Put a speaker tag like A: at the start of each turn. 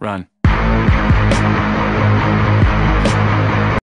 A: Run.